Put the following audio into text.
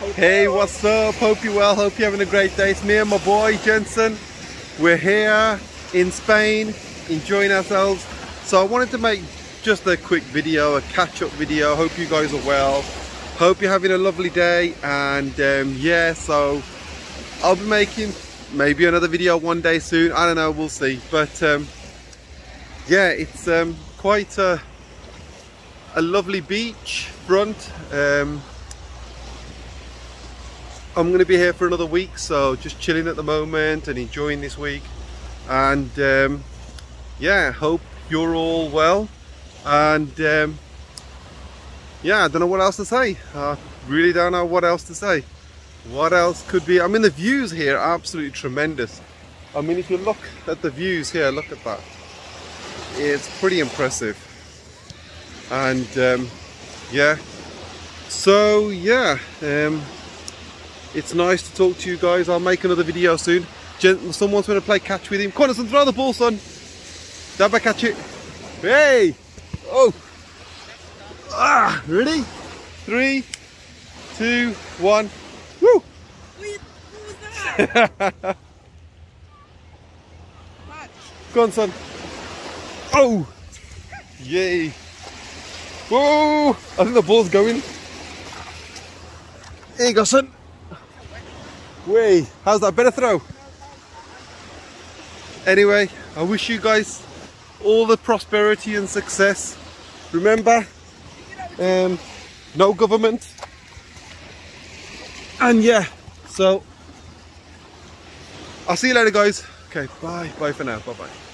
Hey, what's up? Hope you're well. Hope you're having a great day. It's me and my boy Jensen. We're here in Spain, enjoying ourselves. So I wanted to make just a quick video, a catch-up video. Hope you guys are well. Hope you're having a lovely day. And um, yeah, so I'll be making maybe another video one day soon. I don't know, we'll see. But um, yeah, it's um, quite a, a lovely beach front. Um, I'm going to be here for another week, so just chilling at the moment and enjoying this week. And um, yeah, hope you're all well. And um, yeah, I don't know what else to say. I really don't know what else to say. What else could be? I mean, the views here are absolutely tremendous. I mean, if you look at the views here, look at that. It's pretty impressive. And um, yeah, so yeah, um, it's nice to talk to you guys. I'll make another video soon. Someone's going to play catch with him. Come on, throw the ball, son. Dab catch it. Hey! Oh! Ah! Ready? Three, two, one. Woo! Go on, son. Oh! Yay! Whoa! I think the ball's going. Here you go, son. Way, how's that? Better throw? Anyway, I wish you guys all the prosperity and success. Remember, um, no government. And yeah, so I'll see you later guys. Okay, bye. Bye for now. Bye-bye.